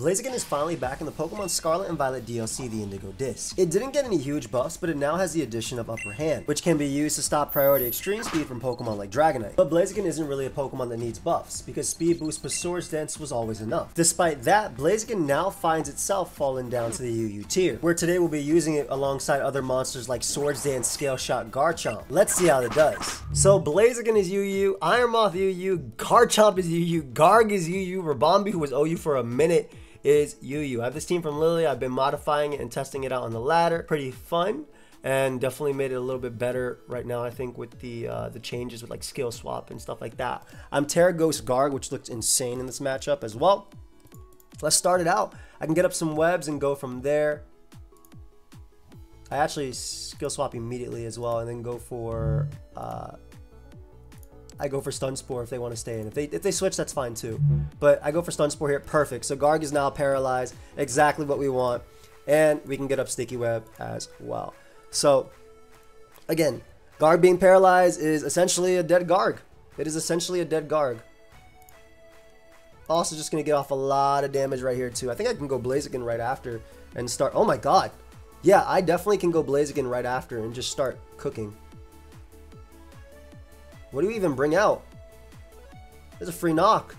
Blaziken is finally back in the Pokemon Scarlet and Violet DLC, the Indigo Disk. It didn't get any huge buffs, but it now has the addition of Upper Hand, which can be used to stop priority extreme speed from Pokemon like Dragonite. But Blaziken isn't really a Pokemon that needs buffs, because speed boost plus Swords Dance was always enough. Despite that, Blaziken now finds itself falling down to the UU tier, where today we'll be using it alongside other monsters like Swords Dance, Scale Shot, Garchomp. Let's see how it does. So Blaziken is UU, Iron Moth UU, Garchomp is UU, Garg is UU, Ribombee, who was OU for a minute, is UU. I have this team from Lily. I've been modifying it and testing it out on the ladder. Pretty fun and definitely made it a little bit better right now. I think with the uh, the changes with like skill swap and stuff like that. I'm Tera Ghost Garg, which looked insane in this matchup as well. Let's start it out. I can get up some webs and go from there. I actually skill swap immediately as well, and then go for. Uh, I go for Stun Spore if they want to stay in. If they if they switch, that's fine too. But I go for Stun Spore here. Perfect. So Garg is now paralyzed. Exactly what we want. And we can get up Sticky Web as well. So, again, Garg being paralyzed is essentially a dead Garg. It is essentially a dead Garg. Also just going to get off a lot of damage right here too. I think I can go Blaziken right after and start. Oh my god. Yeah, I definitely can go Blaziken right after and just start cooking. What do you even bring out? There's a free knock.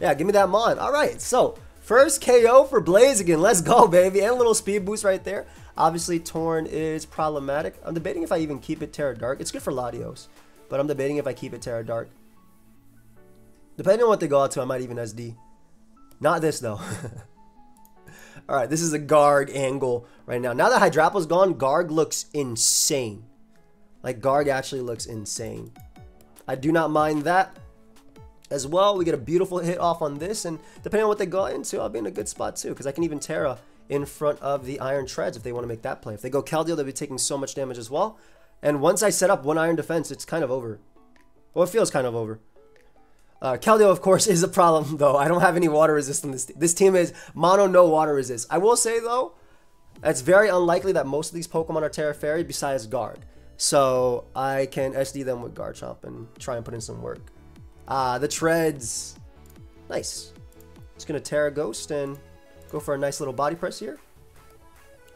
Yeah, give me that Mon. All right, so first KO for Blaziken. Let's go, baby. And a little speed boost right there. Obviously, Torn is problematic. I'm debating if I even keep it Tera Dark. It's good for Latios, but I'm debating if I keep it Tera Dark. Depending on what they go out to, I might even SD. Not this, though. All right, this is a Garg angle right now. Now that Hydrapple's gone, Garg looks insane. Like Garg actually looks insane. I do not mind that as well. We get a beautiful hit off on this, and depending on what they go into, I'll be in a good spot too, because I can even Tera in front of the Iron Treads if they want to make that play. If they go Keldeo, they'll be taking so much damage as well. And once I set up one Iron Defense, it's kind of over. Well, it feels kind of over. Uh, Keldeo, of course, is a problem, though. I don't have any water resist on this team. This team is mono, no water resist. I will say, though, it's very unlikely that most of these Pokemon are Tera Fairy besides Garg. So I can SD them with Garchomp and try and put in some work. Ah, the treads. Nice. Just gonna Tera Ghost and go for a nice little body press here.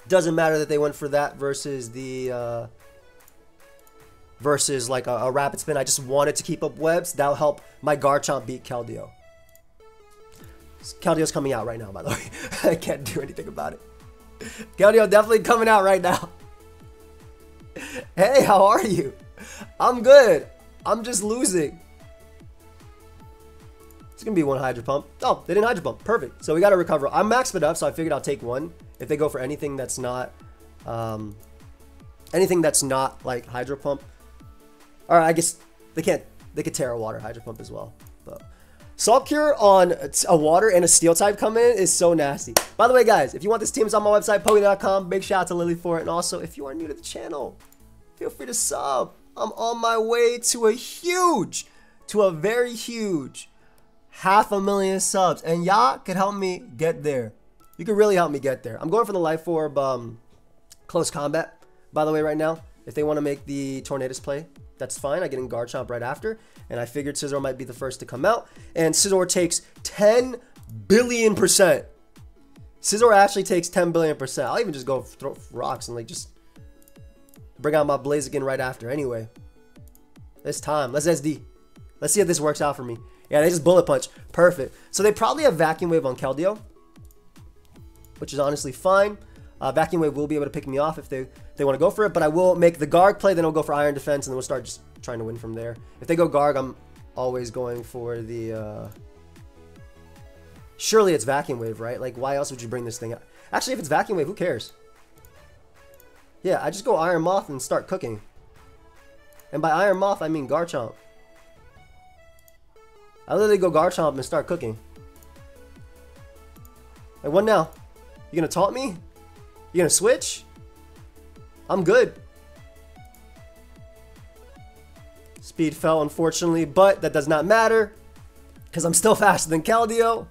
Doesn't matter that they went for that versus the uh, versus like a, a, rapid spin. I just wanted to keep up webs. That'll help my Garchomp beat Keldeo. Keldeo's coming out right now, by the way. I can't do anything about it. Keldeo definitely coming out right now. Hey, how are you? I'm good. I'm just losing. It's gonna be one Hydro Pump. Oh, they didn't Hydro Pump. Perfect. So we gotta recover. I'm maxed it up, so I figured I'll take one. If they go for anything that's not, um, anything that's not like Hydro Pump. All right, I guess they can't. They could tear a Water Hydro Pump as well. But Salt Cure on a water and a steel type coming in is so nasty. By the way, guys, if you want this team, it's on my website, Poke.com. Big shout out to Lily for it. And also, if you are new to the channel, feel free to sub. I'm on my way to a huge, to a very huge half a million subs. And y'all can help me get there. You can really help me get there. I'm going for the Life Orb um, close combat, by the way, right now. If they want to make the Tornadus play, that's fine. I get in Garchomp right after. And I figured Scizor might be the first to come out. And Scizor takes 10 billion percent. Scizor actually takes 10 billion percent. I'll even just go throw rocks and like just bring out my blaze again right after. Anyway, it's time. Let's SD. Let's see if this works out for me. Yeah, they just bullet punch. Perfect. So they probably have Vacuum Wave on Keldeo, which is honestly fine. Uh, Vacuum Wave will be able to pick me off if they, they want to go for it, but I will make the Garg play, then I'll go for Iron Defense, and then we'll start just trying to win from there. If they go Garg, I'm always going for the... Uh... Surely it's Vacuum Wave, right? Like, why else would you bring this thing up? Actually, if it's Vacuum Wave, who cares? Yeah, I just go Iron Moth and start cooking. And by Iron Moth, I mean Garchomp. I literally go Garchomp and start cooking. Like, what now? You gonna taunt me? You gonna switch? I'm good. Speed fell, unfortunately, but that does not matter because I'm still faster than Keldeo.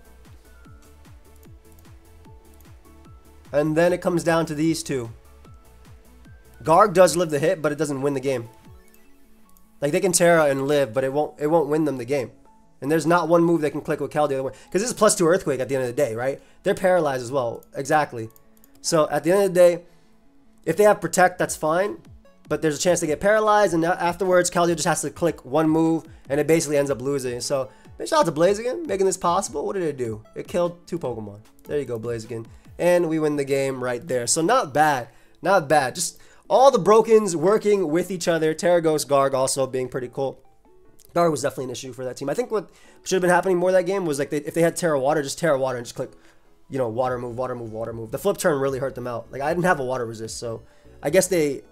And then it comes down to these two. Garg does live the hit, but it doesn't win the game. Like they can Tera and live, but it won't it won't win them the game. And there's not one move they can click with Cal the other way. Because this is plus two Earthquake at the end of the day, right? They're paralyzed as well. Exactly. So at the end of the day, if they have Protect, that's fine. But there's a chance to get paralyzed. And afterwards, Keldeo just has to click one move. And it basically ends up losing. So shout out to Blaziken making this possible. What did it do? It killed two Pokemon. There you go, Blaziken. And we win the game right there. So not bad. Not bad. Just all the Brokens working with each other. Tera Ghost, Garg also being pretty cool. Garg was definitely an issue for that team. I think what should have been happening more that game was like they, if they had Tera Water, just Tera Water and just click, you know, water move, water move, water move. The flip turn really hurt them out. Like I didn't have a water resist, so I guess they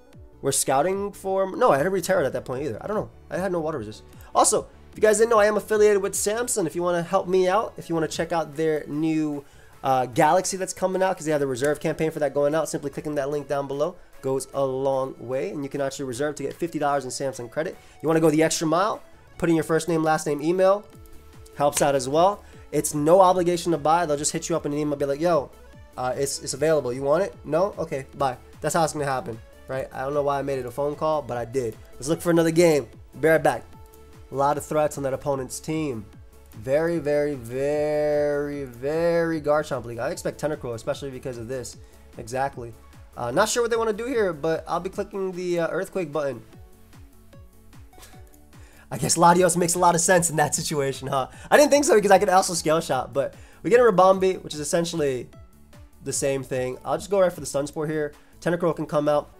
were scouting for. No, I had a Retera at that point either. I don't know. I had no water resist. Also, if you guys didn't know, I am affiliated with Samsung. If you want to help me out, if you want to check out their new uh, Galaxy that's coming out, because they have the reserve campaign for that going out, simply clicking that link down below goes a long way, and you can actually reserve to get $50 in Samsung credit. You want to go the extra mile? Put in your first name, last name, email. Helps out as well. It's no obligation to buy. They'll just hit you up in an email, be like, yo, uh, it's, it's available. You want it? No? Okay, bye. That's how it's going to happen, right? I don't know why I made it a phone call, but I did. Let's look for another game. Bear it back. A lot of threats on that opponent's team. Very, very, very, very Garchomp League. I expect Tentacruel, especially because of this. Exactly. Uh, not sure what they want to do here, but I'll be clicking the uh, Earthquake button. I guess Latios makes a lot of sense in that situation, huh? I didn't think so because I could also Scale Shot, but we get a Ribombee, which is essentially the same thing. I'll just go right for the Stun Spore here. Tentacruel can come out.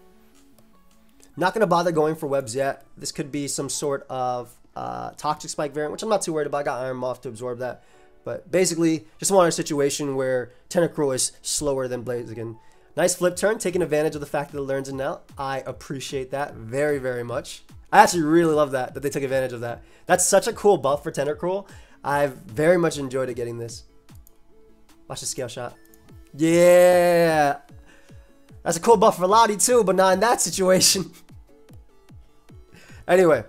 Not going to bother going for webs yet. This could be some sort of uh, Toxic Spike variant, which I'm not too worried about. I got Iron Moth to absorb that. But basically, just want a situation where Tentacruel is slower than Blaziken. Nice flip turn, taking advantage of the fact that it learns it now. I appreciate that very, very much. I actually really love that, that they took advantage of that. That's such a cool buff for Tentacruel. I've very much enjoyed it getting this. Watch the scale shot. Yeah. That's a cool buff for Lottie too, but not in that situation. anyway,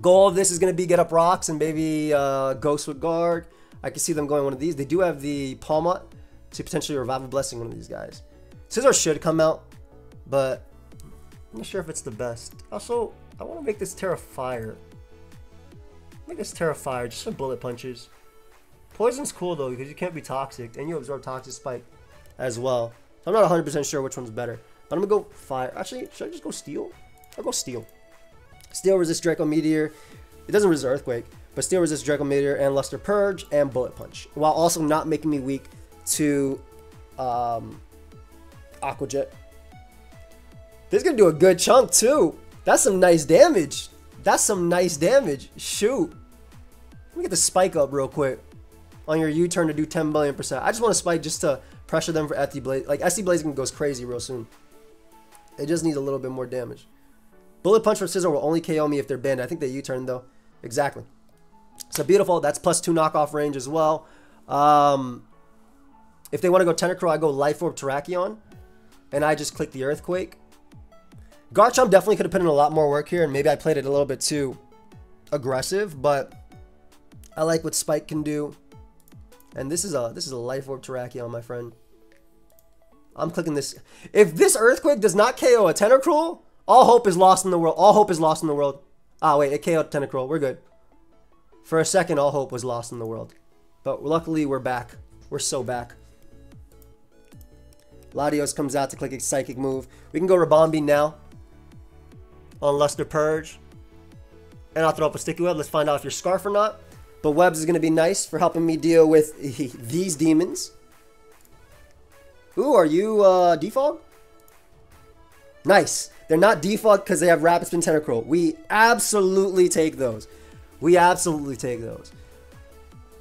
goal of this is going to be get up rocks and maybe uh, Ghost with Garg. I can see them going one of these. They do have the Pawmot to potentially Revival Blessing one of these guys. Scizor should come out, but I'm not sure if it's the best. Also, I want to make this Tera Fire. Make this Tera Fire, just some bullet punches. Poison's cool though, because you can't be toxic, and you absorb Toxic Spike as well. So I'm not 100% sure which one's better. But I'm to go Fire. Actually, should I just go Steel? I'll go Steel. Steel resists Draco Meteor. It doesn't resist Earthquake, but Steel resists Draco Meteor and Luster Purge and Bullet Punch, while also not making me weak to um, Aqua Jet. This is going to do a good chunk too. That's some nice damage. That's some nice damage. Shoot. Let me get the spike up real quick on your U-turn to do 10 billion percent. I just want to spike just to pressure them for SD Blaze. Like SD Blazing goes crazy real soon. It just needs a little bit more damage. Bullet Punch from Scizor will only KO me if they're Band. I think they U-turn though. Exactly. So beautiful. That's plus two knockoff range as well. Um, if they want to go Tentacruel, I go Life Orb Terrakion. And I just click the Earthquake. Garchomp definitely could have put in a lot more work here, and maybe I played it a little bit too aggressive, but I like what Spike can do. And this is a this is a Life Orb Terrakion, my friend. I'm clicking this. If this Earthquake does not KO a Tentacruel, all hope is lost in the world. All hope is lost in the world. Ah, wait, it KO'd Tentacruel. We're good. For a second, all hope was lost in the world. But luckily, we're back. We're so back. Latios comes out to click a Psychic move. We can go Ribombee now on Luster Purge. And I'll throw up a Sticky Web. Let's find out if you're Scarf or not. But Webs is going to be nice for helping me deal with these demons. Ooh, are you uh, Defog? Nice. They're not Defog because they have Rapid Spin Tentacruel. We absolutely take those. We absolutely take those.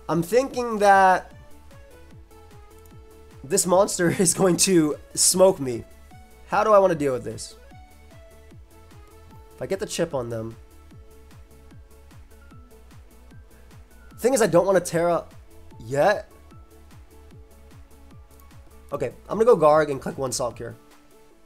I'm thinking that this monster is going to smoke me. How do I want to deal with this? If I get the chip on them. Thing is, I don't want to Tera yet. Okay, I'm to go Garg and click one Salt Cure.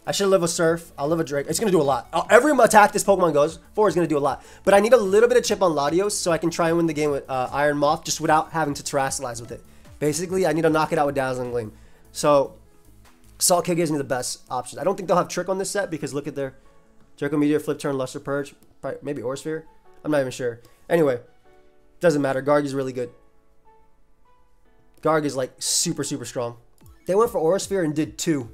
I should live a Surf. I'll live a Drake. It's to do a lot. Uh, every attack this Pokemon goes for is to do a lot. But I need a little bit of chip on Latios so I can try and win the game with uh, Iron Moth just without having to Terastallize with it. Basically, I need to knock it out with Dazzling Gleam. So, Salt Kick gives me the best options. I don't think they'll have Trick on this set because look at their Draco Meteor, Flip Turn, Luster Purge, probably, maybe Aura Sphere. I'm not even sure. Anyway, Doesn't matter. Garg is really good. Garg is like super, super strong. They went for Aura Sphere and did two.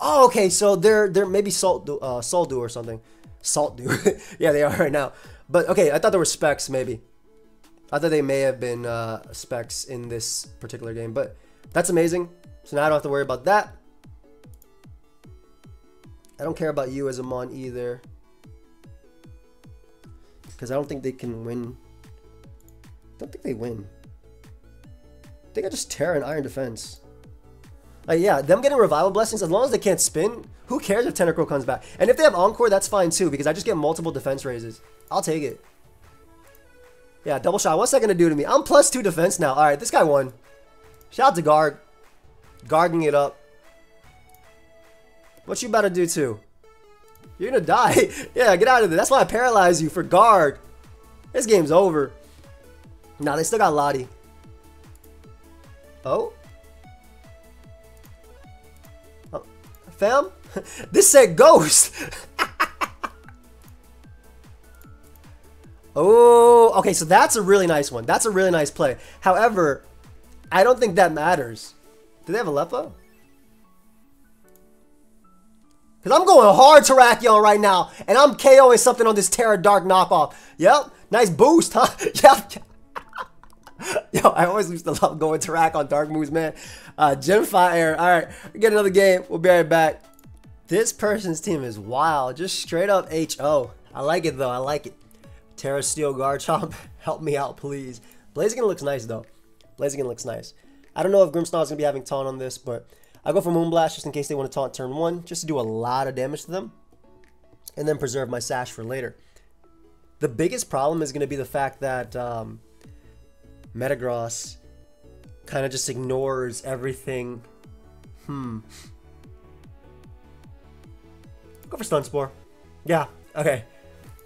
Oh, okay. So they're they're maybe Salt uh, Salt Do or something. Salt Do. yeah, they are right now. But okay, I thought there were specs maybe. I thought they may have been uh, specs in this particular game, but that's amazing. So now I don't have to worry about that. I don't care about you as a Mon either. Because I don't think they can win. I don't think they win. I think I just tear an Iron Defense. Yeah, them getting Revival Blessings, as long as they can't spin, who cares if Tentacruel comes back? And if they have Encore, that's fine too, because I just get multiple defense raises. I'll take it. Yeah, double shot. What's that going to do to me? I'm plus two defense now. All right, this guy won. Shout out to Garg. Guarding it up. What you about to do too? You're going to die. yeah, get out of there. That's why I paralyze you for guard. This game's over. Nah, they still got Lottie. Oh? oh. Fam? this said ghost. Oh, okay, so that's a really nice one. That's a really nice play. However, I don't think that matters. Do they have a Lepa? Because I'm going hard to Terrakion right now, and I'm KOing something on this Tera Dark knockoff. Yep, nice boost, huh? yep. Yo, I always used to love going to Terrak on Dark moves, man. Uh, Gen Fire. All right, we get another game. We'll be right back. This person's team is wild. Just straight up HO. I like it, though. I like it. Tera Steel Garchomp, help me out, please. Blaziken looks nice, though. Blaziken looks nice. I don't know if Grimmsnarl is going to be having taunt on this, but I go for Moonblast just in case they want to taunt turn one, just to do a lot of damage to them, and then preserve my Sash for later. The biggest problem is going to be the fact that um, Metagross kind of just ignores everything. Hmm. Go for Stun Spore. Yeah, okay.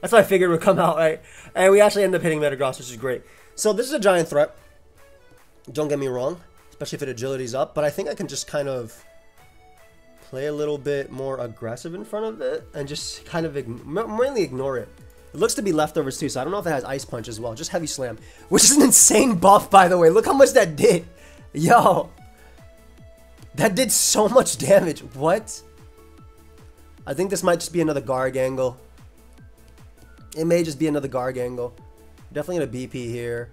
That's what I figured would come out, right? And we actually end up hitting Metagross, which is great. So this is a giant threat. Don't get me wrong, especially if it agility's up. But I think I can just kind of play a little bit more aggressive in front of it and just kind of mainly ignore it. It looks to be leftovers too, so I don't know if it has Ice Punch as well. Just Heavy Slam, which is an insane buff, by the way. Look how much that did. Yo. That did so much damage. What? I think this might just be another Garg angle. It may just be another Garg angle. Definitely gonna BP here.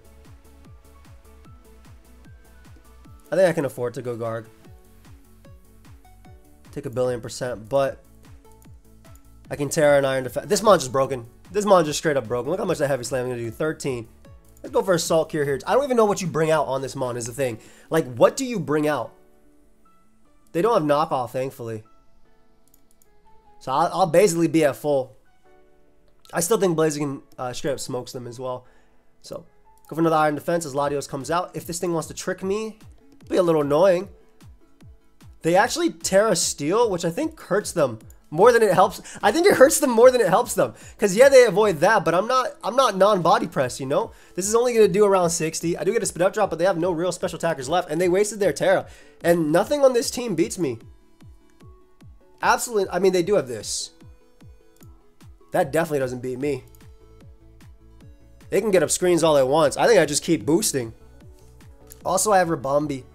I think I can afford to go Garg. Take a billion percent, but I can tear an Iron Defense. This Mon's just broken. This Mon's just straight up broken. Look how much that Heavy Slam is gonna do. 13. Let's go for Assault Cure here. I don't even know what you bring out on this Mon is the thing. Like, what do you bring out? They don't have knockoff, thankfully. So I'll, I'll basically be at full. I still think Blaziken uh, straight up smokes them as well. So go for another Iron Defense as Latios comes out. If this thing wants to trick me, be a little annoying. They actually Tera Steel, which I think hurts them more than it helps. I think it hurts them more than it helps them. Cause yeah, they avoid that, but I'm not I'm not non-body press, you know? This is only gonna do around 60. I do get a spit up drop, but they have no real special attackers left, and they wasted their Tera. And nothing on this team beats me. Absolutely I mean they do have this. That definitely doesn't beat me. They can get up screens all at once. I think I just keep boosting. Also, I have Ribombee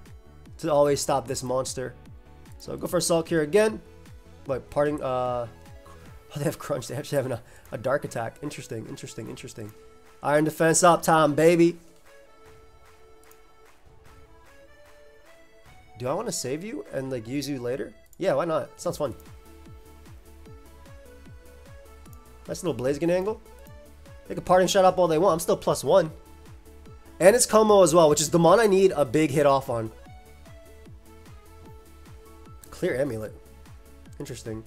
to always stop this monster. So go for Assault Cure again. But parting, uh, oh, they have Crunch. They actually have a, a Dark Attack. Interesting, interesting, interesting. Iron Defense up time, baby. Do I want to save you and like use you later? Yeah, why not? Sounds fun. Nice little Blaziken angle. They can parting shot up all they want. I'm still plus one. And it's Kommo-o as well, which is the mon I need a big hit off on. Clear Amulet. Interesting.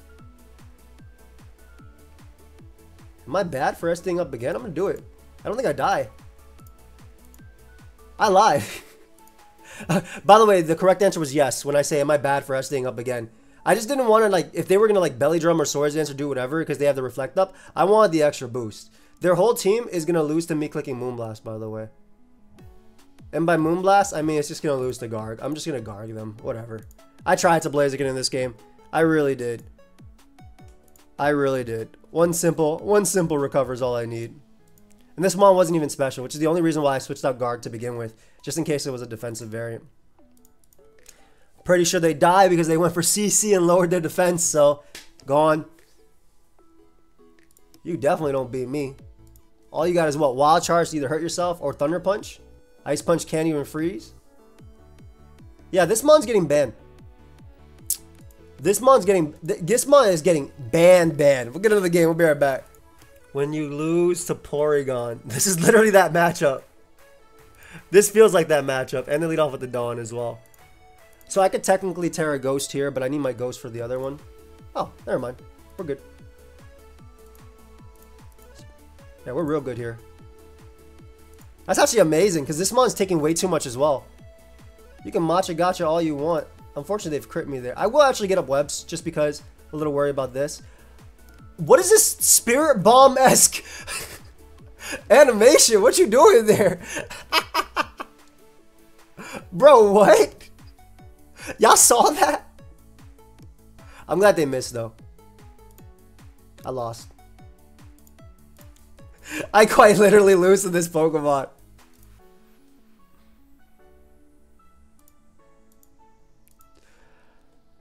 Am I bad for SDing up again? I'm gonna do it. I don't think I die. I lied. By the way, the correct answer was yes when I say am I bad for SDing up again. I just didn't want to like if they were gonna like belly drum or swords dance or do whatever because they have the reflect up. I wanted the extra boost. Their whole team is gonna lose to me clicking Moonblast. By the way. And by Moonblast, I mean it's just to lose to Garg. I'm just to Garg them. Whatever. I tried to Blaziken in this game. I really did. I really did. One simple, one simple recover is all I need. And this one wasn't even special, which is the only reason why I switched out guard to begin with, just in case it was a defensive variant. Pretty sure they die because they went for CC and lowered their defense, so gone. You definitely don't beat me. All you got is what? Wild Charge to either hurt yourself or Thunder Punch. Ice Punch can't even freeze. Yeah, this mon's getting banned. This mon's getting... This mon is getting banned, banned. We'll get into the game. We'll be right back. When you lose to Porygon. This is literally that matchup. This feels like that matchup. And they lead off with the Dawn as well. So I could technically tear a Ghost here, but I need my Ghost for the other one. Oh, never mind. We're good. Yeah, we're real good here. That's actually amazing, because this mon's taking way too much as well. You can matcha gotcha all you want. Unfortunately, they've crit me there. I will actually get up webs, just because a little worried about this. What is this Spirit Bomb-esque animation? What you doing there? Bro, what? Y'all saw that? I'm glad they missed, though. I lost. I quite literally lose to this Pokemon.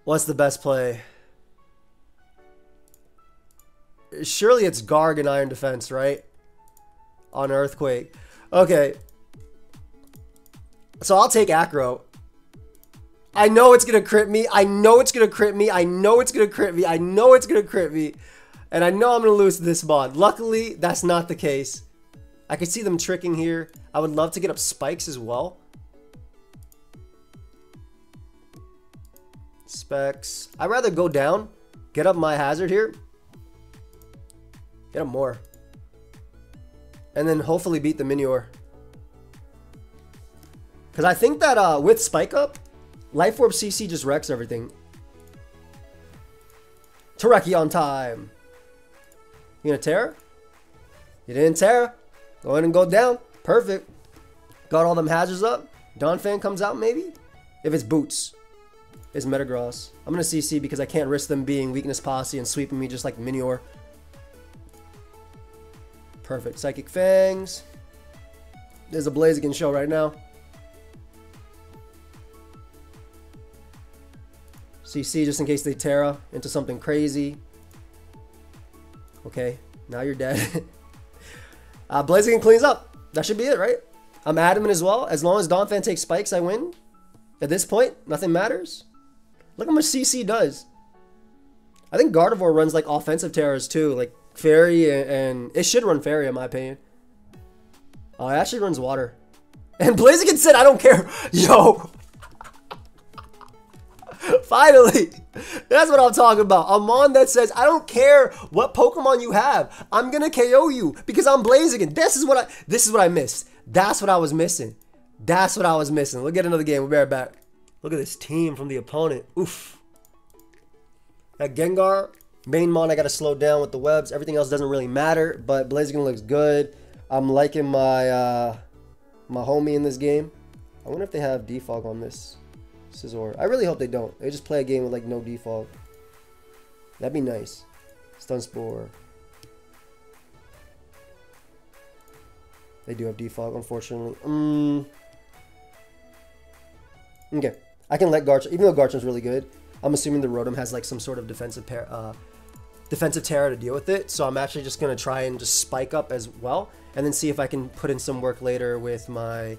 What's the best play? Surely it's Garg and Iron Defense, right? On Earthquake. Okay. So I'll take Acro. I know it's to crit me. I know it's to crit me. I know it's to crit me. I know it's to crit me. And I know I'm to lose this mod. Luckily, that's not the case. I could see them tricking here. I would love to get up spikes as well. Specs. I'd rather go down, get up my hazard here. Get up more. And then hopefully beat the Minior. Because I think that uh, with Spike Up, Life Orb CC just wrecks everything. Terrakion time. You gonna tear? You didn't tear. Go ahead and go down. Perfect. Got all them hazards up. Donphan comes out maybe? If it's boots. Is Metagross. I'm gonna CC because I can't risk them being Weakness Policy and sweeping me just like Minior. Perfect. Psychic Fangs. There's a Blaziken show right now. CC just in case they Tera into something crazy. Okay, now you're dead. uh, Blaziken cleans up. That should be it, right? I'm adamant as well. As long as Donphan takes spikes, I win. At this point, nothing matters. Look how much CC does. I think Gardevoir runs like offensive terrors too, like Fairy and, and it should run Fairy in my opinion. Oh, it actually runs water. And Blaziken said, I don't care. Yo, Finally, that's what I'm talking about. A mon that says, I don't care what Pokemon you have. I'm gonna KO you because I'm Blaziken. This is what I this is what I missed. That's what I was missing. That's what I was missing. We'll get another game. We'll be right back. Look at this team from the opponent. Oof. That Gengar, main mon, I gotta slow down with the webs. Everything else doesn't really matter, but Blaziken looks good. I'm liking my uh, my homie in this game. I wonder if they have defog on this. Scizor. I really hope they don't. They just play a game with like no Defog. That'd be nice. Stun Spore. They do have Defog, unfortunately. Mm. Okay. I can let Garch, even though Garchom's really good, I'm assuming the Rotom has like some sort of defensive pair, uh, defensive Tera to deal with it. So I'm actually just going to try and just spike up as well. And then see if I can put in some work later with my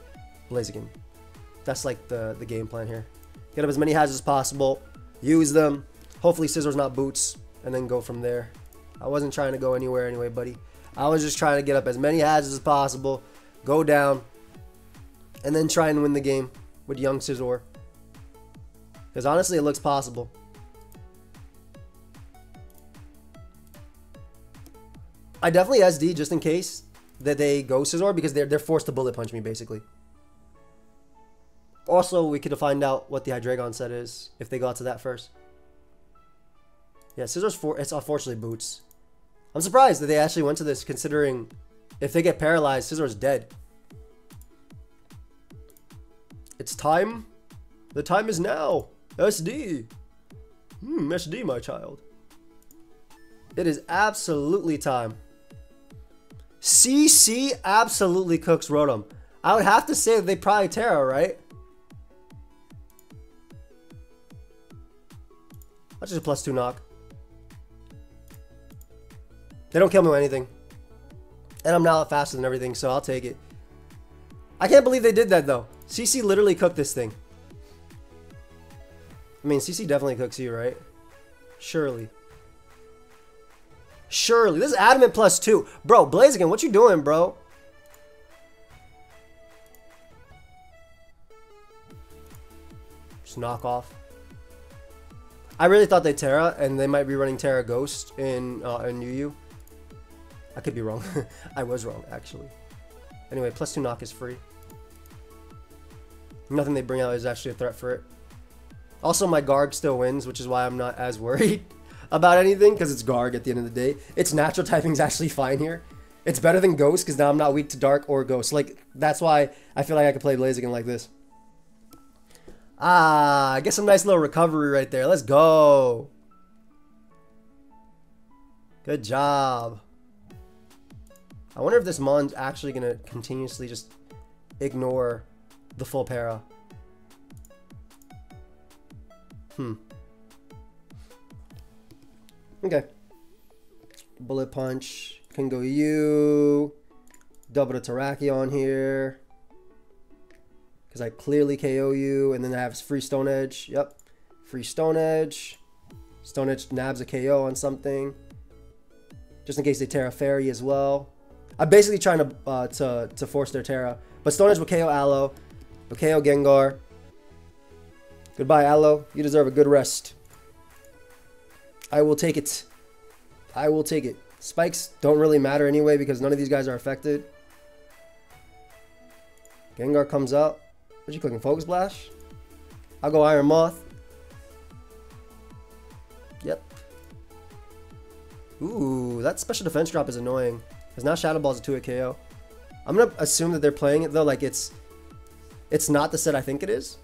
Blaziken. That's like the, the game plan here. Get up as many hazards as possible. Use them. Hopefully Scizor's, not boots. And then go from there. I wasn't trying to go anywhere anyway, buddy. I was just trying to get up as many hazards as possible. Go down. And then try and win the game with young Scizor. Because honestly, it looks possible. I definitely SD just in case that they go Scizor because they're, they're forced to bullet punch me basically. Also, we could find out what the Hydreigon set is if they got to that first. Yeah, Scizor's, for it's unfortunately boots. I'm surprised that they actually went to this considering if they get paralyzed, Scizor's dead. It's time. The time is now. SD. Hmm, SD, my child. It is absolutely time. CC absolutely cooks Rotom. I would have to say that they probably Tera, right? That's just a plus two knock. They don't kill me with anything. And I'm now faster than everything, so I'll take it. I can't believe they did that though. CC literally cooked this thing. I mean, CC definitely cooks you, right? Surely. Surely. This is Adamant plus two. Bro, Blaziken, what you doing, bro? Just knock off. I really thought they Tera, and they might be running Tera Ghost in, uh, in UU. I could be wrong. I was wrong, actually. Anyway, plus two knock is free. Nothing they bring out is actually a threat for it. Also, my Garg still wins, which is why I'm not as worried about anything, because it's Garg at the end of the day. Its natural typing is actually fine here. It's better than Ghost, because now I'm not weak to Dark or Ghost. Like, that's why I feel like I could play Blaziken like this. Ah, I get some nice little recovery right there. Let's go. Good job. I wonder if this Mon's actually going to continuously just ignore the full para. Hmm. Okay. Bullet Punch. Can go you. Double the Terrakion here. Because I clearly KO you. And then I have free Stone Edge. Yep. Free Stone Edge. Stone Edge nabs a KO on something. Just in case they Tera Fairy as well. I'm basically trying to uh, to, to force their Tera. But Stone Edge will KO Aloe. Will KO Gengar. Goodbye, Aloe. You deserve a good rest. I will take it. I will take it. Spikes don't really matter anyway because none of these guys are affected. Gengar comes up. What you clicking? Focus Blast? I'll go Iron Moth. Yep. Ooh, that special defense drop is annoying. Because now Shadow Ball's a 2 KO. I'm going to assume that they're playing it though like it's it's not the set I think it is.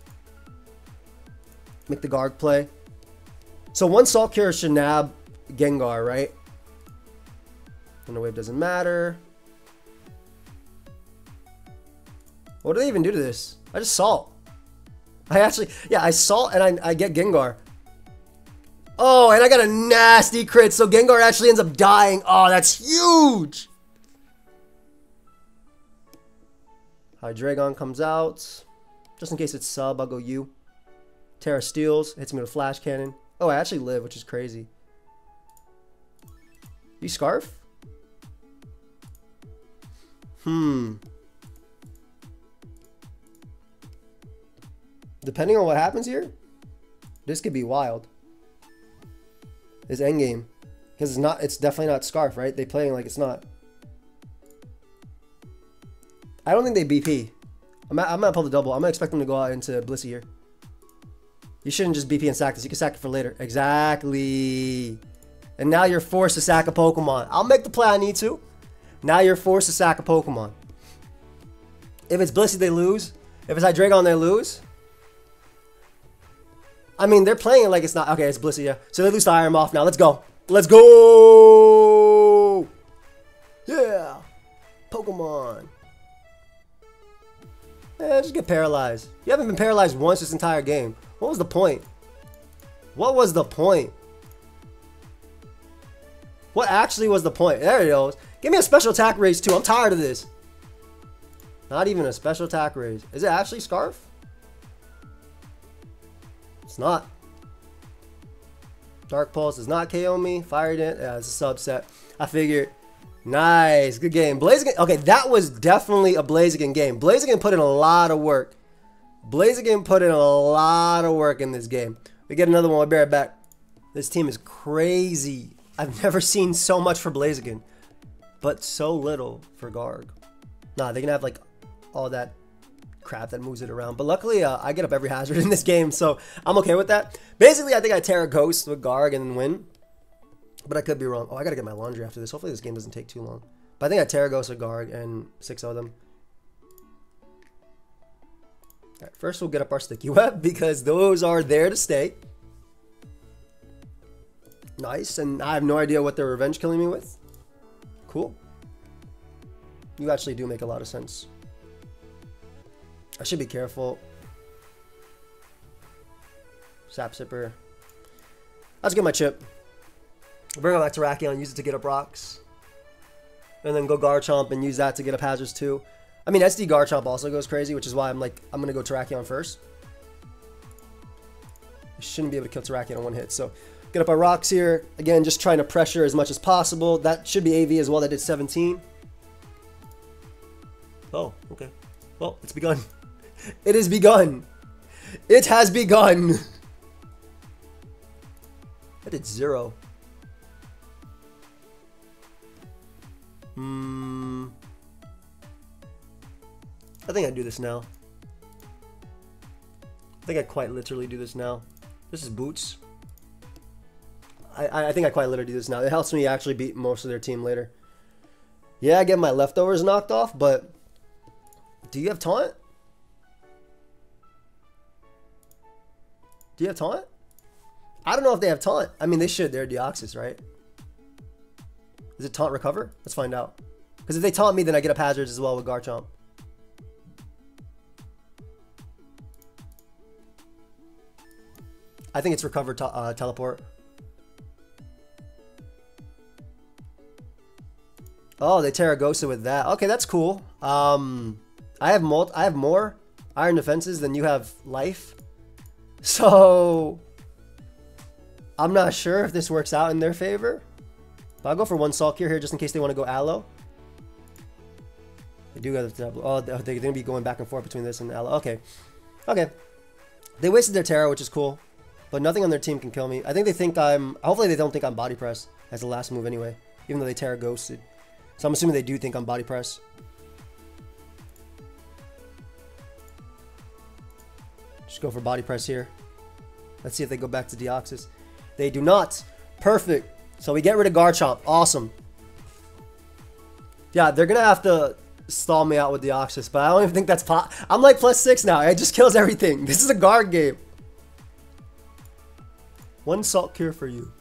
Make the Garg play. So one Salt Cure should nab Gengar, right? And the wave doesn't matter. What do they even do to this? I just salt. I actually, yeah, I salt and I, I get Gengar. Oh, and I got a nasty crit, so Gengar actually ends up dying. Oh, that's huge! Hydreigon comes out. Just in case it's sub, I'll go U. Tera steals, hits me with a flash cannon. Oh, I actually live, which is crazy. You scarf? Hmm. Depending on what happens here, this could be wild. This endgame. Because it's not it's definitely not scarf, right? They playing like it's not. I don't think they BP. I'm, gonna pull the double. I'm gonna expect them to go out into Blissey here. You shouldn't just BP and sack this. You can sack it for later. Exactly. And now you're forced to sack a Pokemon. I'll make the play I need to. Now you're forced to sack a Pokemon. If it's Blissey, they lose. If it's Hydreigon, they lose. I mean, they're playing like it's not. Okay, it's Blissey, yeah. So they lose to Iron Moth now. Let's go. Let's go! Yeah! Pokemon. Eh, just get paralyzed. You haven't been paralyzed once this entire game. What was the point? What was the point? What actually was the point? There it goes. Give me a special attack raise too. I'm tired of this. Not even a special attack raise. Is it actually Scarf? Not. Dark Pulse does not KO me. Fire Dent, yeah, it's a subset. I figured Nice. Good game. Blaziken. Okay, that was definitely a Blaziken game. Blaziken put in a lot of work. Blaziken put in a lot of work in this game. We get another one. I'll be right back. This team is crazy. I've never seen so much for Blaziken, but so little for Garg. Nah, they're gonna have like all that crap that moves it around. But luckily, uh, I get up every hazard in this game, so I'm okay with that. Basically, I think I tear a Ghost with Garg and win. But I could be wrong. Oh, I gotta get my laundry after this. Hopefully this game doesn't take too long. But I think I tear a ghost with Garg, and six of them. Alright, first we'll get up our Sticky Web because those are there to stay. Nice, and I have no idea what they're revenge killing me with. Cool. You actually do make a lot of sense. I should be careful. Sap Sipper. Let's get my chip. Bring it back to Terrakion, use it to get up rocks. And then go Garchomp and use that to get up hazards too. I mean, SD Garchomp also goes crazy, which is why I'm like, I'm going to go Terrakion first. I shouldn't be able to kill Terrakion in one hit. So get up our rocks here. Again, just trying to pressure as much as possible. That should be AV as well. That did 17. Oh, okay. Well, it's begun. It has begun. It has begun. I did zero. Hmm. I think I do this now. I think I quite literally do this now. This is boots. I, I think I quite literally do this now. It helps me actually beat most of their team later. Yeah, I get my leftovers knocked off, but do you have taunt? Do you have taunt? I don't know if they have taunt. I mean, they should. They're Deoxys, right? Is it taunt recover? Let's find out. Because if they taunt me, then I get up hazards as well with Garchomp. I think it's recover uh, teleport. Oh, they Terragosa with that. Okay, that's cool. Um, I have mul I have more iron defenses than you have life. So I'm not sure if this works out in their favor. But I'll go for one Salt Cure here just in case they want to go Aloe. They do have to, oh, they're going to be going back and forth between this and Aloe. Okay. Okay. They wasted their Tera, which is cool. But nothing on their team can kill me. I think they think I'm... Hopefully they don't think I'm Body Press as the last move anyway. Even though they Tera Ghosted. So I'm assuming they do think I'm Body Press. Go for Body Press here. Let's see if they go back to Deoxys. They do not. Perfect. So we get rid of Garchomp. Awesome. Yeah, they're going to have to stall me out with Deoxys, but I don't even think that's pot. I'm like plus six now. It just kills everything. This is a guard game. One salt cure for you.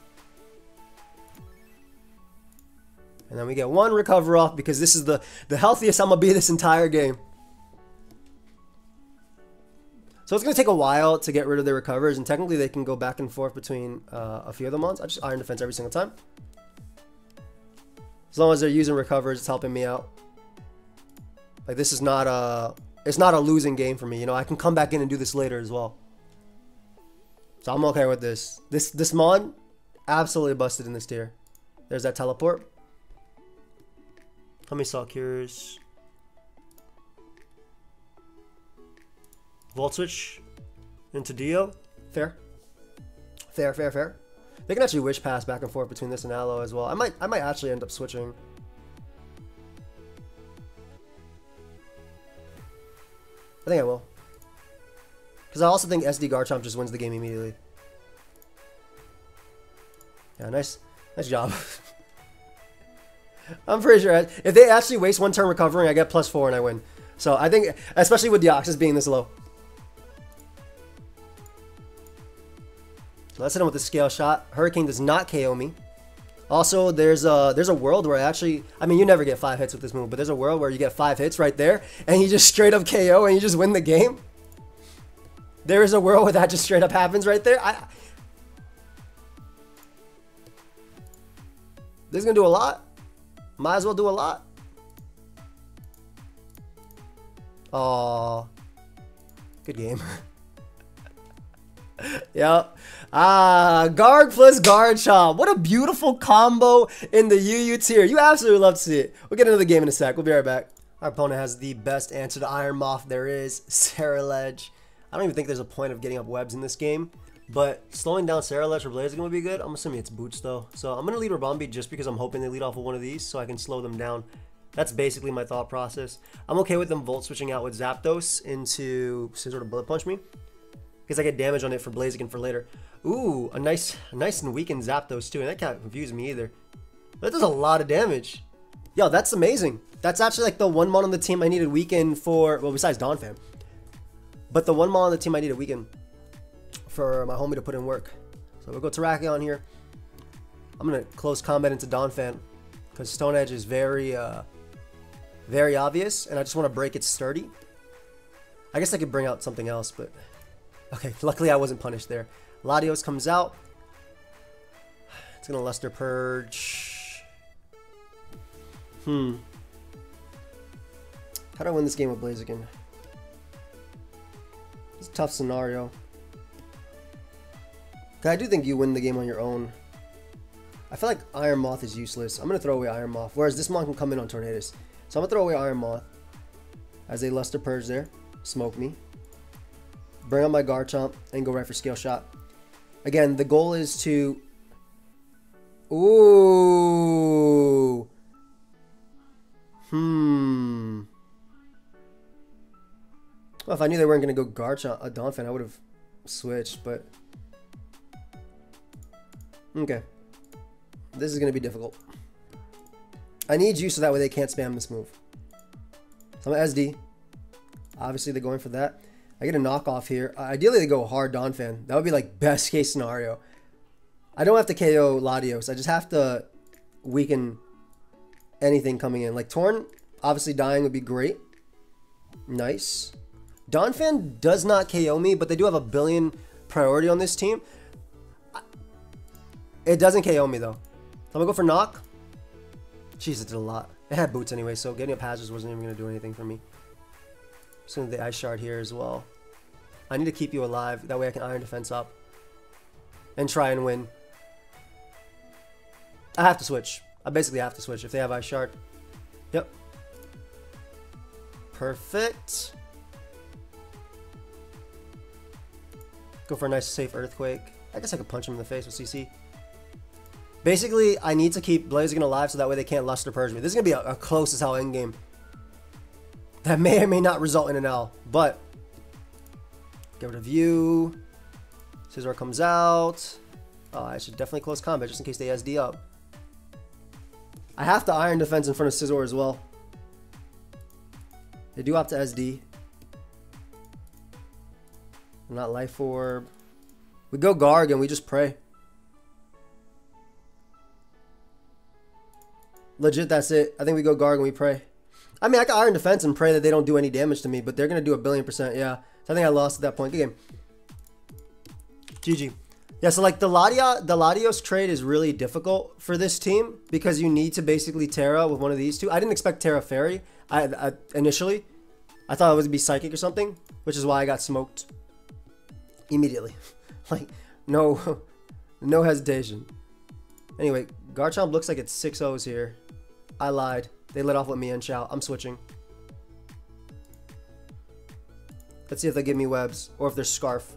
And then we get one recover off because this is the, the healthiest I'm going to be this entire game. So it's going to take a while to get rid of their recovers, and technically they can go back and forth between uh, a few of the mons. I just Iron Defense every single time. As long as they're using recovers, it's helping me out. Like this is not a, it's not a losing game for me. You know, I can come back in and do this later as well. So I'm okay with this. This this mon, absolutely busted in this tier. There's that teleport. How many salt cures? Volt switch into Dio. Fair. Fair, fair, fair. They can actually wish pass back and forth between this and Aloe as well. I might I might actually end up switching. I think I will. Because I also think SD Garchomp just wins the game immediately. Yeah, nice, nice job. I'm pretty sure if they actually waste one turn recovering, I get plus four and I win. So I think, especially with Deoxys being this low. Let's hit him with the scale shot. Hurricane does not KO me. Also, there's a there's a world where I actually, I mean, you never get five hits with this move, but there's a world where you get five hits right there, and you just straight up KO and you just win the game. There is a world where that just straight up happens right there. I, this is gonna do a lot. Might as well do a lot. Oh, good game. yep. Ah, guard plus Garchomp. What a beautiful combo in the UU tier. You absolutely love to see it. We'll get into the game in a sec. We'll be right back. Our opponent has the best answer to Iron Moth there is, Ceruledge. I don't even think there's a point of getting up webs in this game. But slowing down Ceruledge or Blaze is going to be good. I'm assuming it's boots though. So I'm going to lead Ribombee just because I'm hoping they lead off of one of these so I can slow them down. That's basically my thought process. I'm okay with them Volt switching out with Zapdos into Scizor to Bullet Punch me because I get damage on it for Blaziken for later. Ooh, a nice, nice and weakened Zapdos too, and that can't confuse me either. That does a lot of damage. Yo, that's amazing. That's actually like the one mon on the team I needed weaken for, well, besides Donphan. But the one mon on the team I needed weaken for my homie to put in work. So we'll go Terrakion here. I'm going to close combat into Donphan because Stone Edge is very, uh, very obvious, and I just want to break it sturdy. I guess I could bring out something else, but... Okay, luckily I wasn't punished there. Latios comes out. It's to Luster Purge. Hmm. How do I win this game with Blaziken? It's a tough scenario. I do think you win the game on your own. I feel like Iron Moth is useless. I'm going to throw away Iron Moth. Whereas this Mon can come in on Tornadus. So I'm going to throw away Iron Moth. As a Luster Purge there. Smoke me. Bring out my Garchomp and go right for Scale Shot. Again, the goal is to... Ooh. Hmm. Well, if I knew they weren't going to go Garchomp, a Donphan, I would have switched, but... Okay. This is going to be difficult. I need you so that way they can't spam this move. So I'm SD. Obviously, they're going for that. I get a knockoff here. Ideally, they go hard Donphan. That would be like best case scenario. I don't have to KO Latios. I just have to weaken anything coming in. Like Torn, obviously dying would be great. Nice. Donphan does not KO me, but they do have a billion priority on this team. It doesn't KO me though. So I'm gonna go for knock. Jeez, it did a lot. It had boots anyway, so getting up hazards wasn't even gonna do anything for me. So the ice shard here as well. I need to keep you alive. That way I can iron defense up. And try and win. I have to switch. I basically have to switch if they have ice shard. Yep. Perfect. Go for a nice safe earthquake. I guess I could punch him in the face with CC. Basically, I need to keep Blaziken alive so that way they can't Luster Purge me. This is going to be a, a close as hell endgame. That may or may not result in an L, but get rid of you. Scizor comes out. Oh, I should definitely close combat just in case they SD up. I have to Iron Defense in front of Scizor as well. They do opt to SD. Not Life Orb. We go Garg and we just pray. Legit, that's it. I think we go Garg and we pray. I mean, I can Iron Defense and pray that they don't do any damage to me, but they're going to do a billion percent, yeah. So I think I lost at that point. Good game. GG. Yeah, so like the Ladia, the Latios trade is really difficult for this team because you need to basically Tera with one of these two. I didn't expect Tera Fairy I, I, initially. I thought it was going to be Psychic or something, which is why I got smoked immediately. like, no, no hesitation. Anyway, Garchomp looks like it's 6 O's here. I lied. They let off with Mienshao. I'm switching. Let's see if they give me webs or if there's scarf.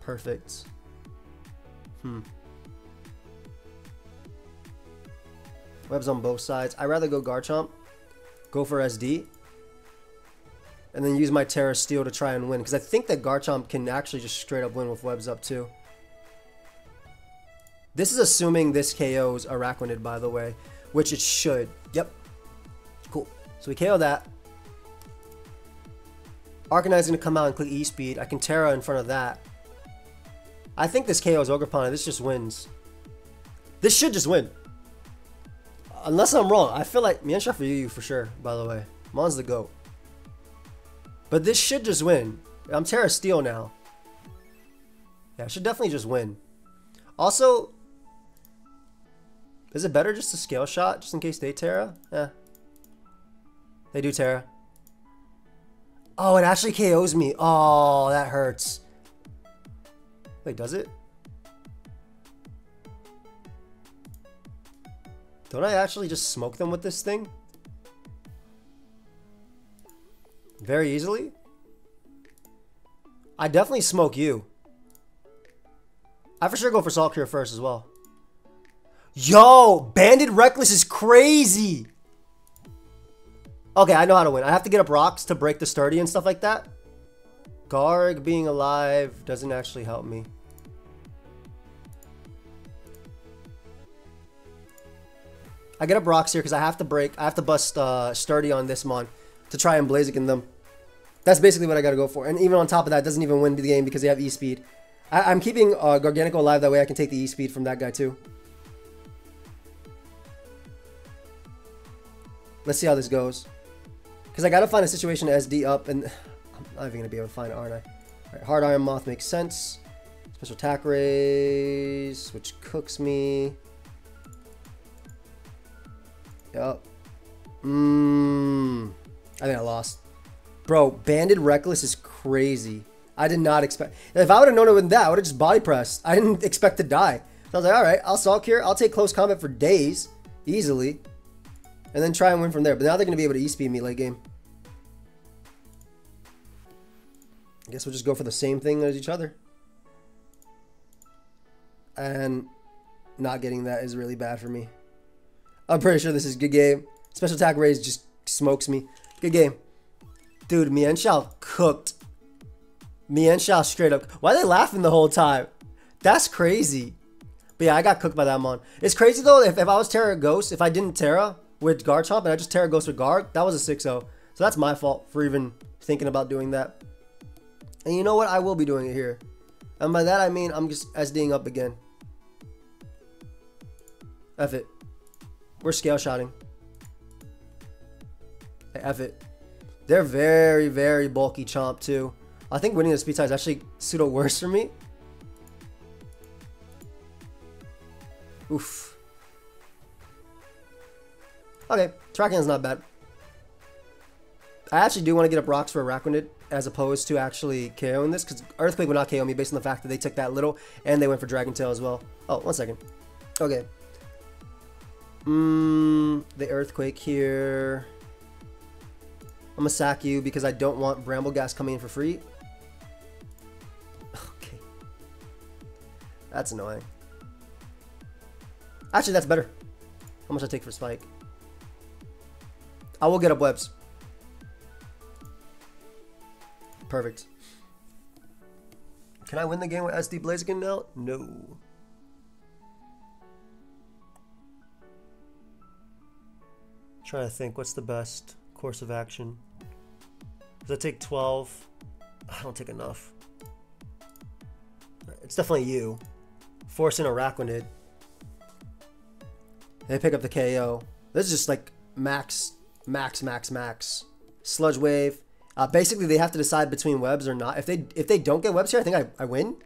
Perfect. Hmm. Webs on both sides. I'd rather go Garchomp. Go for SD. And then use my Tera Steel to try and win. Because I think that Garchomp can actually just straight up win with webs up too. This is assuming this KO's Araquanid, by the way which it should. Yep. Cool. So we KO that. Arcanine's going to come out and click E-Speed. I can Tera in front of that. I think this KO KO's Ogerpon. This just wins. This should just win. Unless I'm wrong. I feel like... Mienshao for you for sure, by the way. Mon's the GOAT. But this should just win. I'm Tera Steel now. Yeah, I should definitely just win. Also, is it better just to scale shot, just in case they Tera? Yeah. They do Tera. Oh, it actually KOs me. Oh, that hurts. Wait, does it? Don't I actually just smoke them with this thing? Very easily? I definitely smoke you. I for sure go for Salt Cure first as well. Yo, Banded Reckless is crazy. Okay, I know how to win. I have to get up rocks to break the sturdy and stuff like that. Garg being alive doesn't actually help me. I get up rocks here because I have to break, I have to bust uh, sturdy on this mon to try and Blaziken them. That's basically what I got to go for. And even on top of that, doesn't even win the game because they have E-Speed. I am keeping uh, Garganacl alive, that way I can take the E-Speed from that guy too. Let's see how this goes. Because I got to find a situation to SD up, and I'm not even to be able to find it, aren't I? Hard Iron Moth makes sense. Special attack raise, which cooks me. Yep. Mmm. I think I lost. Bro, Banded Reckless is crazy. I did not expect. If I would have known it with that, I would have just body pressed. I didn't expect to die. So I was like, all right, I'll Salt Cure. I'll take close combat for days, easily, and then try and win from there. But now they're going to be able to E-speed me late game. I guess we'll just go for the same thing as each other. And not getting that is really bad for me. I'm pretty sure this is good game. Special attack raise just smokes me. Good game. Dude, Mienshao cooked. Mienshao straight up. Why are they laughing the whole time? That's crazy. But yeah, I got cooked by that mon. It's crazy though, if, if I was Tera Ghost, if I didn't Tera with Garchomp and I just Tera Ghost with Garg, that was a 6-0. So that's my fault for even thinking about doing that. And you know what? I will be doing it here. And by that I mean I'm just SDing up again. F it. We're scale shotting. F it. They're very, very bulky chomp too. I think winning the speed tie is actually pseudo worse for me. Oof. Okay, Tracking is not bad. I actually do want to get up rocks for Araquanid as opposed to actually KOing this because Earthquake would not KO me based on the fact that they took that little and they went for Dragon Tail as well. Oh, one second. Okay. Mmm, the Earthquake here. I'm gonna sack you because I don't want Brambleghast coming in for free. Okay. That's annoying. Actually, that's better. How much I take for Spike? I will get up webs. Perfect. Can I win the game with SD Blaziken now? No. Trying to think, what's the best course of action? Does that take 12? I don't take enough. It's definitely you. Forcing Araquanid. They pick up the KO. This is just like max, max, max, max. Sludge Wave. Uh, basically, they have to decide between webs or not. If they if they don't get webs here, I think I, I win.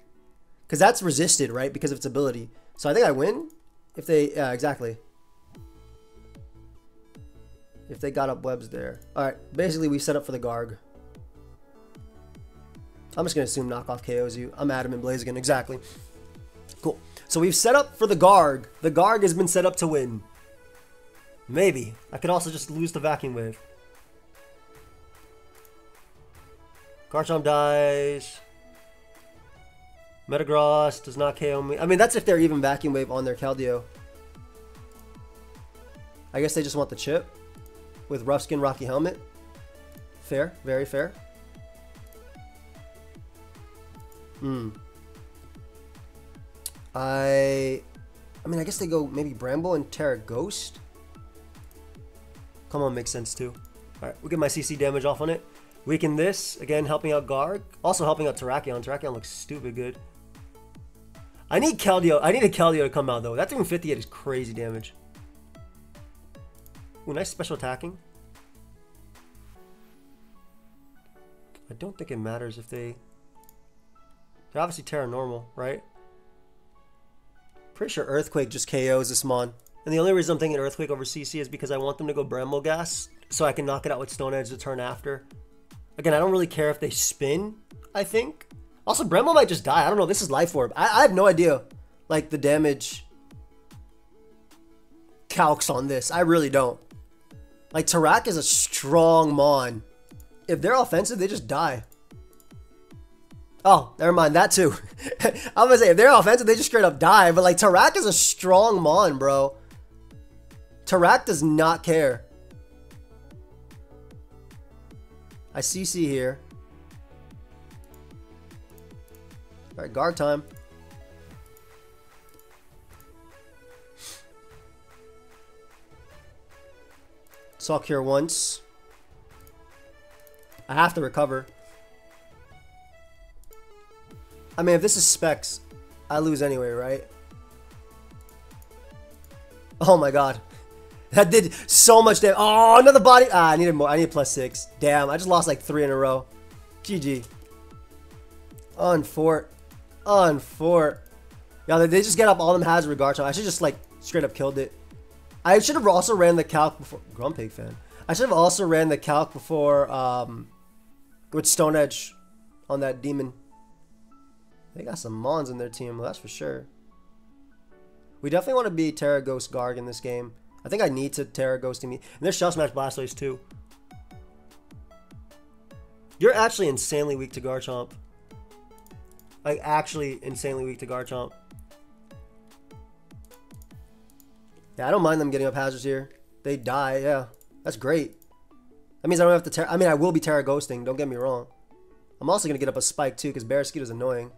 Because that's resisted, right? Because of its ability. So I think I win. If they, yeah, exactly. If they got up webs there. Alright, basically we set up for the Garg. I'm just going to assume knockoff KOs you. I'm Adam Adamant Blaziken, exactly. Cool. So we've set up for the Garg. The Garg has been set up to win. Maybe. I could also just lose the Vacuum Wave. Garchomp dies. Metagross does not KO me. I mean, that's if they're even Vacuum Wave on their Keldeo. I guess they just want the chip with Rough Skin Rocky Helmet. Fair. Very fair. Hmm. I... I mean, I guess they go maybe Bramble and Tera Ghost. Come on, makes sense too. Alright, we'll get my CC damage off on it. Weaken this. Again, helping out Garg. Also helping out Terrakion. Terrakion looks stupid good. I need Keldeo. I need a Keldeo to come out though. That doing 58 is crazy damage. Ooh, nice special attacking. I don't think it matters if they... They're obviously Tera normal, right? Pretty sure Earthquake just KOs this Mon. And the only reason I'm thinking Earthquake over CC is because I want them to go Brambleghast so I can knock it out with Stone Edge the turn after. Again, I don't really care if they spin, I think. Also, Bramble might just die. I don't know. This is Life Orb. I, I have no idea, like, the damage calcs on this. I really don't. Like, Tarak is a strong Mon. If they're offensive, they just die. Oh, never mind. That too. I'm gonna say, if they're offensive, they just straight up die. But, like, Tarak is a strong Mon, bro. Tarak does not care. I CC here. Alright, Garg time. Salt Cure once. I have to recover. I mean, if this is specs, I lose anyway, right? Oh my god. That did so much damage. Oh, another body. Ah, I needed more. I need plus six. Damn, I just lost like three in a row. GG. On fort. On fort. Yeah, they just get up all them hazard regard. I should just like straight up killed it. I should have also ran the calc before. Grumpig fan. I should have also ran the calc before um, with Stone Edge on that demon. They got some Mons in their team, that's for sure. We definitely want to be Tera Ghost Garg in this game. I think I need to Tera Ghost me. And there's Shell Smash Blastoise too. You're actually insanely weak to Garchomp. Like, actually insanely weak to Garchomp. Yeah, I don't mind them getting up hazards here. They die, yeah. That's great. That means I don't have to Tera... I mean, I will be Tera Ghosting, don't get me wrong. I'm also going to get up a Spike too, because Barraskewda is annoying.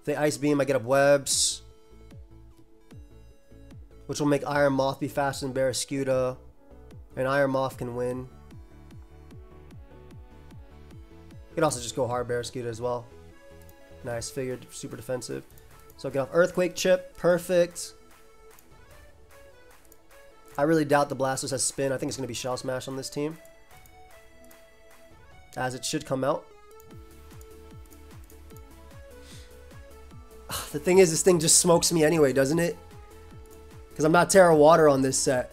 If they Ice Beam, I get up Webs. Which will make Iron Moth be faster than Barraskewda. And Iron Moth can win. You could also just go hard Barraskewda as well. Nice, figured, super defensive. So get off Earthquake Chip, perfect. I really doubt the Blastoise has spin. I think it's going to be Shell Smash on this team. As it should come out. The thing is, this thing just smokes me anyway, doesn't it? Because I'm not Tera Water on this set.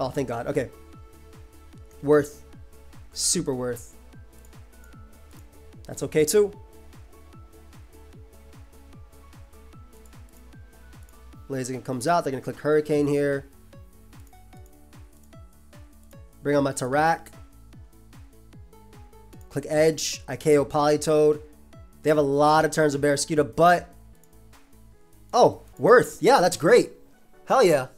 Oh, thank God. Okay. Worth. Super worth. That's okay too. Blaziken comes out. They're going to click Hurricane here. Bring on my Tarak. Click Edge. I KO Politoed. They have a lot of turns of Barraskewda, but... Oh, Worth. Yeah, that's great. Hell yeah.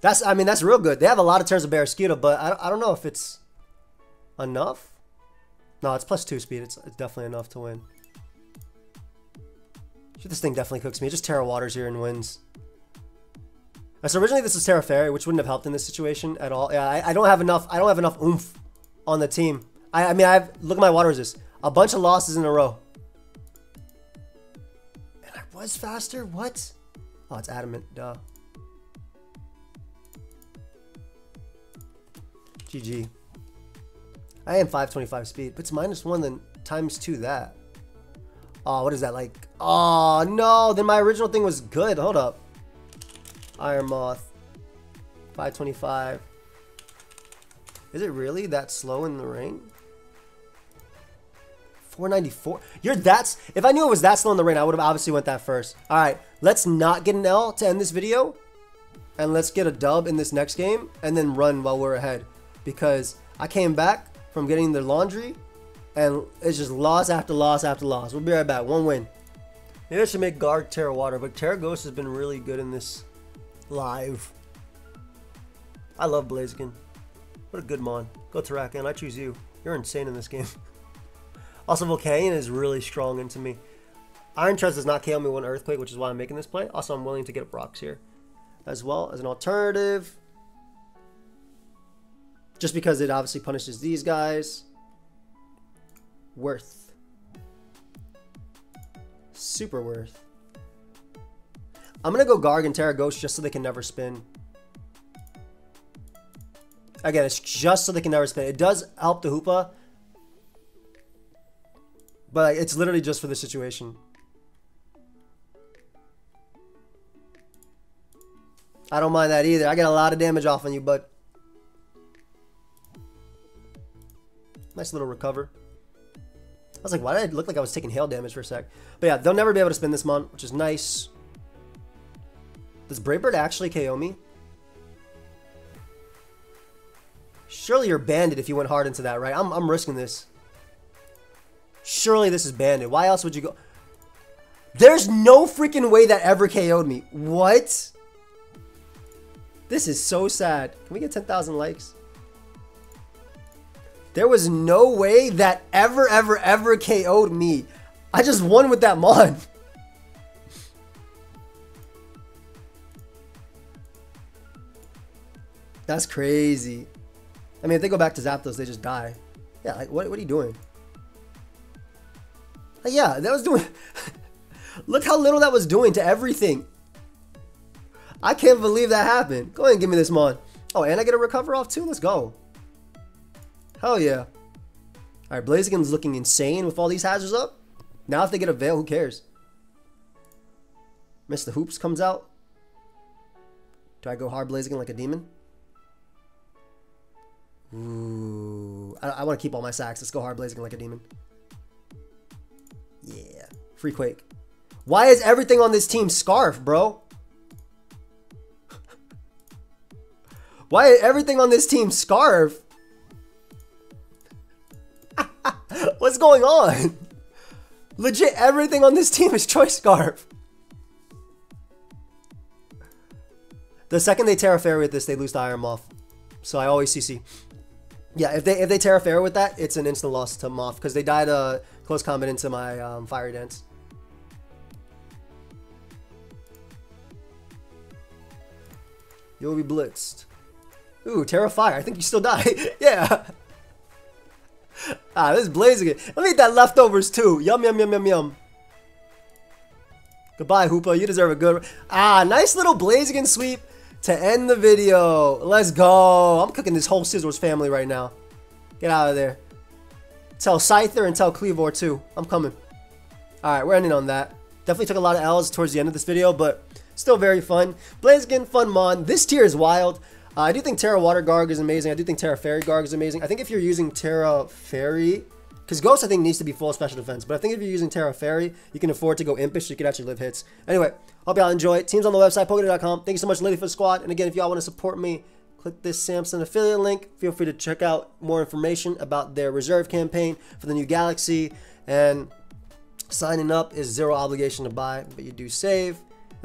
That's, I mean, that's real good. They have a lot of turns of Barraskewda, but I, I don't know if it's enough. No, it's plus two speed. It's, it's definitely enough to win. This thing definitely cooks me. Just Tera Waters here and wins. So originally this was Tera Fairy, which wouldn't have helped in this situation at all. Yeah, I, I don't have enough. I don't have enough oomph on the team. I, I mean, I have look at my water resist. A bunch of losses in a row. Was faster. What? Oh, it's adamant. Duh. GG. I am 525 speed, but it's minus one, then times two that. Oh, what is that like? Oh, no. Then my original thing was good. Hold up. Iron Moth. 525. Is it really that slow in the rain? 494. You're that's if I knew it was that slow in the rain, I would have obviously went that first. All right, let's not get an L to end this video, and let's get a dub in this next game, and then run while we're ahead, because I came back from getting the laundry, and it's just loss after loss after loss. We'll be right back. One win. Maybe I should make Garg Tera Water, but Tera Ghost has been really good in this live. I love Blaziken. What a good mon. Go Terrakion. I choose you. You're insane in this game. also, Volcanion is really strong into me. Iron Treads does not KO me one Earthquake, which is why I'm making this play. Also, I'm willing to get up rocks here as well as an alternative. Just because it obviously punishes these guys worth. Super worth. I'm going to go Garg Ghost just so they can never spin. Again, it's just so they can never spin. It does help the Hoopa. But it's literally just for the situation. I don't mind that either. I get a lot of damage off on you, but... Nice little recover I was like, why did it look like I was taking hail damage for a sec? But yeah, they'll never be able to spin this mon, which is nice. Does Brave Bird actually KO me? Surely you're banded if you went hard into that, right? I'm, I'm risking this. Surely this is banded. Why else would you go? There's no freaking way that ever KO'd me. What? This is so sad. Can we get 10,000 likes? There was no way that ever, ever, ever KO'd me. I just won with that mon. That's crazy. I mean, if they go back to Zapdos, they just die. Yeah, like, what, what are you doing? Yeah, that was doing. Look how little that was doing to everything. I can't believe that happened. Go ahead and give me this mon. Oh, and I get a recover off too? Let's go. Hell yeah. Alright, Blaziken's looking insane with all these hazards up. Now if they get a Veil, who cares? Mr. Hoops comes out. Do I go hard Blaziken like a demon? Ooh. I, I want to keep all my sacks. Let's go hard Blaziken like a demon. Free Quake. Why is everything on this team Scarf, bro? Why is everything on this team Scarf? What's going on? Legit, everything on this team is Choice Scarf. The second they Tera Fairy with this, they lose to Iron Moth. So I always CC. Yeah, if they if they Tera Fairy with that, it's an instant loss to Moth because they died a close combat into my um, Fiery Dance. You'll be blitzed. Ooh, Tera Fire. I think you still die. yeah. Ah, this is blazing it. Let me eat that leftovers too. Yum, yum, yum, yum, yum. Goodbye, Hoopa. You deserve a good... Ah, nice little Blaziken sweep to end the video. Let's go. I'm cooking this whole Scizors family right now. Get out of there. Tell Scyther and tell Kleavor too. I'm coming. Alright, we're ending on that. Definitely took a lot of L's towards the end of this video, but still very fun. Blaziken, fun mon. This tier is wild. Uh, I do think Tera Water Garg is amazing. I do think Tera Fairy Garg is amazing. I think if you're using Tera Fairy, because Ghost I think needs to be full special defense, but I think if you're using Tera Fairy, you can afford to go Impish so you can actually live hits. Anyway, hope y'all enjoy. Teams on the website, PokeaimMD.com. Thank you so much, Lady for the squad. And again, if y'all want to support me, click this Samsung affiliate link. Feel free to check out more information about their reserve campaign for the new Galaxy. And signing up is zero obligation to buy, but you do save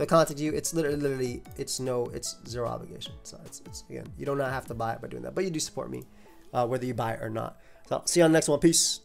they'll contact you. It's literally, literally, it's no, it's zero obligation. So it's, it's again, you do not have to buy it by doing that, but you do support me, uh, whether you buy it or not. So see you on the next one. Peace.